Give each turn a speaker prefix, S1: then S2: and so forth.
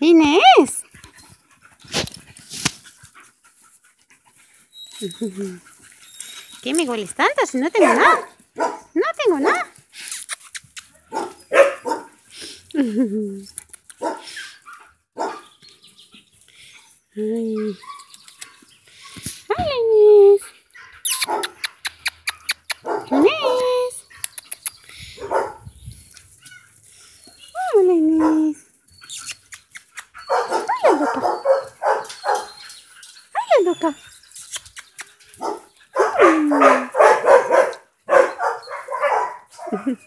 S1: Inés. ¿Qué me hueles tanto si no tengo nada? No tengo nada. るのかあるのかうん。